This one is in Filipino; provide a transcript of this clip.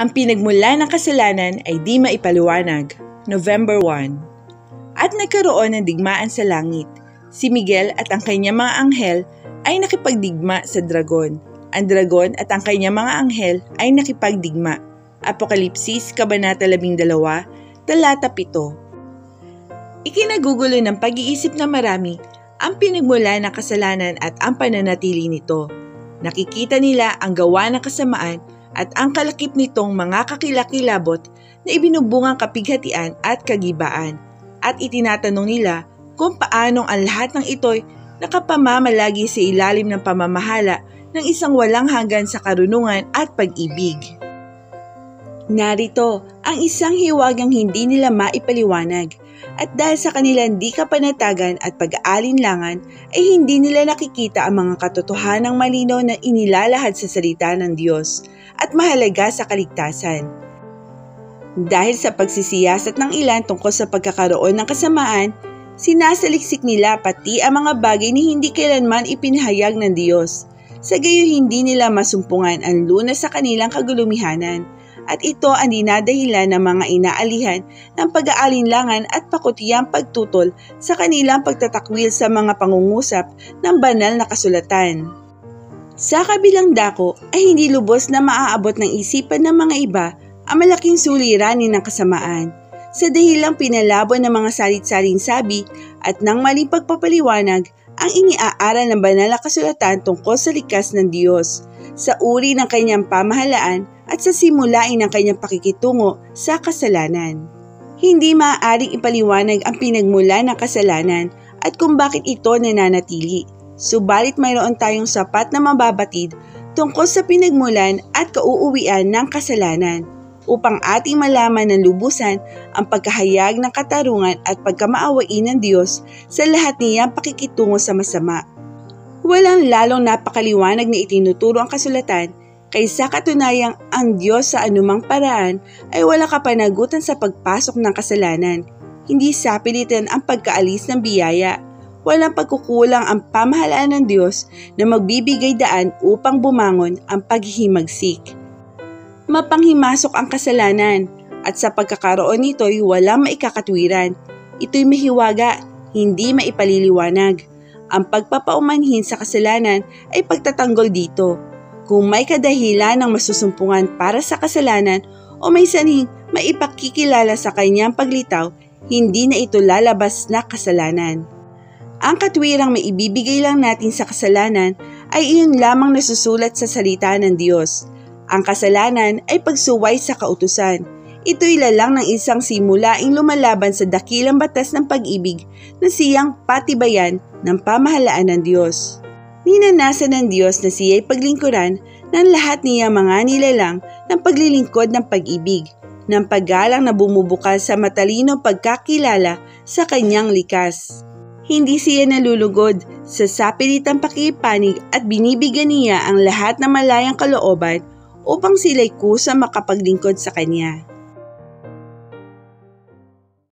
Ang pinagmula ng kasalanan ay di maipaliwanag. November 1 At nagkaroon ng digmaan sa langit. Si Miguel at ang kanyang mga anghel ay nakipagdigma sa dragon. Ang dragon at ang kanyang mga anghel ay nakipagdigma. Apokalipsis, Kabanata 12, Talata 7 Ikinagugulo ng pag-iisip na marami ang pinagmula ng kasalanan at ang pananatili nito. Nakikita nila ang gawa ng kasamaan at ang kalakip nitong mga kakilakilabot na ibinubungang kapighatian at kagibaan at itinatanong nila kung paanong ang lahat ng ito'y nakapamamalagi sa ilalim ng pamamahala ng isang walang hanggan sa karunungan at pag-ibig. Narito ang isang hiwagang hindi nila maipaliwanag at dahil sa kanilang di kapanatagan at pag-aalinlangan ay hindi nila nakikita ang mga katotohanang malino na inilalahad sa salita ng Diyos at mahalaga sa kaligtasan. Dahil sa pagsisiyasat ng ilan tungkol sa pagkakaroon ng kasamaan, sinasaliksik nila pati ang mga bagay na hindi kailanman ipinahayag ng Diyos. Sa gayo hindi nila masumpungan ang lunas sa kanilang kagulumihanan at ito ang dinadahilan ng mga inaalihan ng pag-aalinlangan at pakutiyang pagtutol sa kanilang pagtatakwil sa mga pangungusap ng banal na kasulatan. Sa kabilang dako ay hindi lubos na maaabot ng isipan ng mga iba ang malaking suliranin ng kasamaan sa dahilang pinalabo ng mga salit-saling sabi at ng maling pagpapaliwanag ang iniaaral ng banal na kasulatan tungkol sa likas ng Diyos, sa uri ng kanyang pamahalaan at sa simulain ng kanyang pakikitungo sa kasalanan. Hindi maaaring ipaliwanag ang pinagmula ng kasalanan at kung bakit ito nananatili Subalit mayroon tayong sapat na mababatid tungkol sa pinagmulan at kauuwian ng kasalanan upang ating malaman ng lubusan ang pagkahayag ng katarungan at pagkamaawain ng Diyos sa lahat niyang pakikitungo sa masama. Walang lalong napakaliwanag na itinuturo ang kasulatan kaysa katunayang ang Diyos sa anumang paraan ay wala kapanagutan sa pagpasok ng kasalanan, hindi sa pilitan ang pagkaalis ng biyaya walang pagkukulang ang pamahalaan ng Diyos na magbibigay daan upang bumangon ang paghihimagsik. Mapanghimasok ang kasalanan at sa pagkakaroon nito'y walang maikakatwiran. Ito'y mahiwaga, hindi maipaliliwanag. Ang pagpapaumanhin sa kasalanan ay pagtatanggol dito. Kung may kadahilan ng masusumpungan para sa kasalanan o may saning maipakikilala sa kanyang paglitaw, hindi na ito lalabas na kasalanan. Ang katwirang maibibigay lang natin sa kasalanan ay iyon lamang nasusulat sa salita ng Diyos. Ang kasalanan ay pagsuway sa kautusan. Ito'y lalang ng isang simulaing lumalaban sa dakilang batas ng pag-ibig na siyang patibayan ng pamahalaan ng Diyos. Ninanasan ng Diyos na siya'y paglingkuran ng lahat niya mga nilalang ng paglilingkod ng pag-ibig, ng paggalang na bumubukal sa matalino pagkakilala sa kanyang likas. Hindi siya nalulugod sa sapilitang pakipanig at binibigyan niya ang lahat ng malayang kalooban upang sila'y kusa makapaglingkod sa kanya.